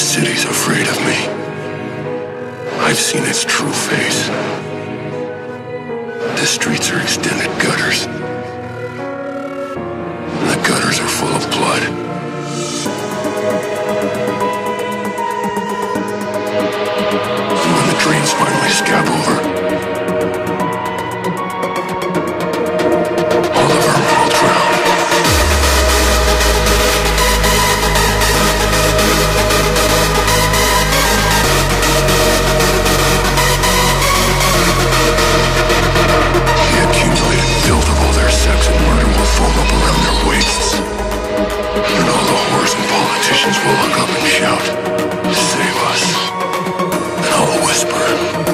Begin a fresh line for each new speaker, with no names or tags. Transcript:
The city's afraid of me. I've seen its true face. The streets are extended gutters. The gutters are full of blood. And when the drains finally scab And all the whores and politicians will look up and shout, Save us. And I'll whisper,